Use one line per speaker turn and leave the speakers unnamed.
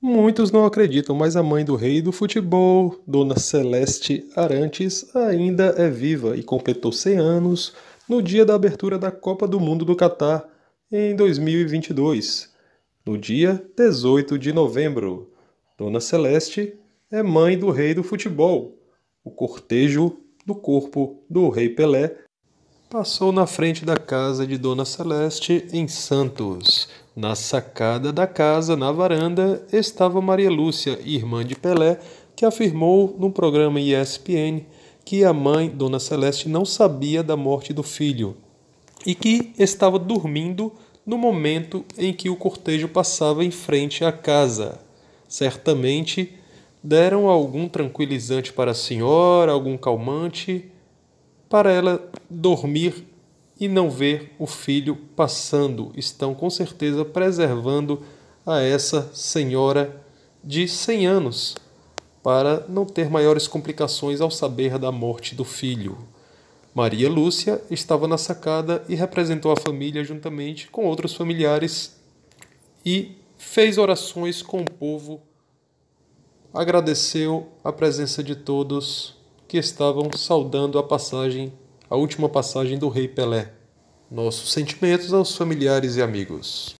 Muitos não acreditam, mas a mãe do rei do futebol, Dona Celeste Arantes, ainda é viva e completou 100 anos no dia da abertura da Copa do Mundo do Catar em 2022, no dia 18 de novembro. Dona Celeste é mãe do rei do futebol. O cortejo do corpo do rei Pelé passou na frente da casa de Dona Celeste em Santos. Na sacada da casa, na varanda, estava Maria Lúcia, irmã de Pelé, que afirmou no programa ESPN que a mãe, Dona Celeste, não sabia da morte do filho e que estava dormindo no momento em que o cortejo passava em frente à casa. Certamente deram algum tranquilizante para a senhora, algum calmante, para ela dormir e não ver o filho passando. Estão com certeza preservando a essa senhora de 100 anos para não ter maiores complicações ao saber da morte do filho. Maria Lúcia estava na sacada e representou a família juntamente com outros familiares e fez orações com o povo, agradeceu a presença de todos que estavam saudando a passagem a última passagem do Rei Pelé. Nossos sentimentos aos familiares e amigos.